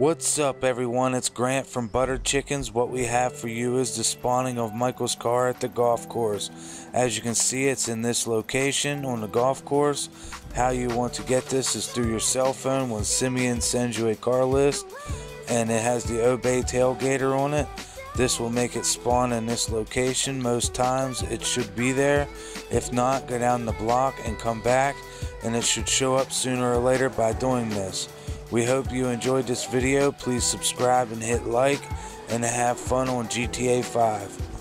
What's up, everyone? It's Grant from Buttered Chickens. What we have for you is the spawning of Michael's car at the golf course. As you can see, it's in this location on the golf course. How you want to get this is through your cell phone when Simeon sends you a car list, and it has the Obey tailgater on it. This will make it spawn in this location. Most times it should be there. If not, go down the block and come back, and it should show up sooner or later by doing this. We hope you enjoyed this video. Please subscribe and hit like and have fun on GTA 5.